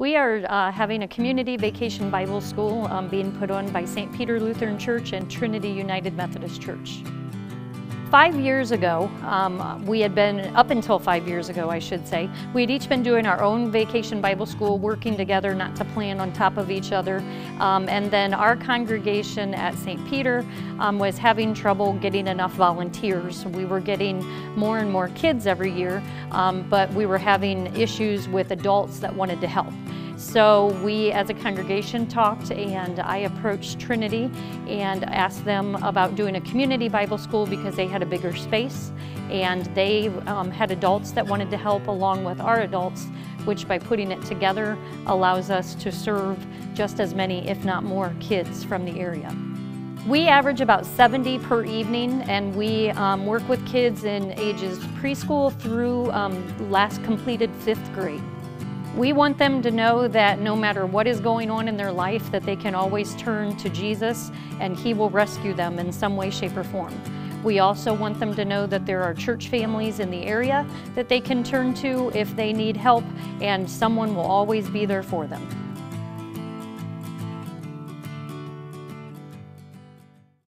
We are uh, having a community vacation Bible school um, being put on by St. Peter Lutheran Church and Trinity United Methodist Church. Five years ago, um, we had been, up until five years ago, I should say, we had each been doing our own vacation Bible school, working together, not to plan on top of each other. Um, and then our congregation at St. Peter um, was having trouble getting enough volunteers. We were getting more and more kids every year, um, but we were having issues with adults that wanted to help. So we as a congregation talked and I approached Trinity and asked them about doing a community Bible school because they had a bigger space and they um, had adults that wanted to help along with our adults which by putting it together allows us to serve just as many if not more kids from the area. We average about 70 per evening and we um, work with kids in ages preschool through um, last completed fifth grade. We want them to know that no matter what is going on in their life, that they can always turn to Jesus and He will rescue them in some way, shape, or form. We also want them to know that there are church families in the area that they can turn to if they need help and someone will always be there for them.